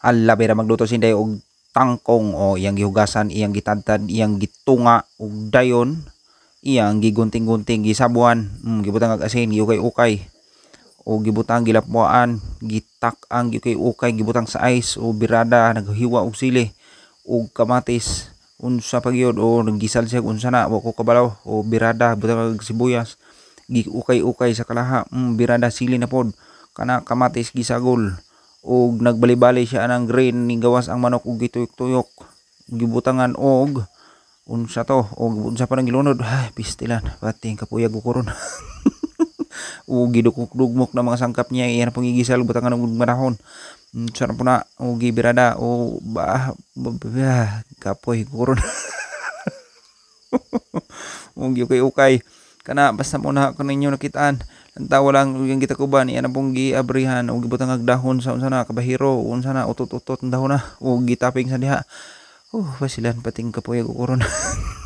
Ala bira magluto sinday og tangkong o iyang gihugasan iyang gitadtad iyang gitunga og dayon iyang gigunting-gunting gisabuan. Mm, gibutang ag asin giukay-ukay. O gibutang gilapwaan gitak ang giukay-ukay gibutang sa ice o birada naghiwa og sili og kamatis unsa pa gyud o naggisal siya unsa na wa ko kabalaw o birada butang ag sibuyas giukay-ukay sa kalaha. Mm, birada sili na pod kana kamatis gisagol og nagbali-bali siya anang grain ni gawas ang manok og gituyok-tuyok. Gibutangan og unsa to? Og unsa pa nang gilunod? Ay pistilan. Pati kapuyag ko karon o gidukok-dugmok na mga sangkap niya. Iyan pang igisal butangan og manahon Mm, sarap po na o gibirada o ba, ba, ba kapoy ko karon o giukay-ukay kana basta mo na ko ninyo nakitaan. Ang tawa lang yung kita kuban iyan ang pong giabrihan. O gibutang ag dahon sa unsa na kabahiro. Unsa na utot-utot ang dahon na. O gitaping sa diha. Oh basilan pating kapoy ko karon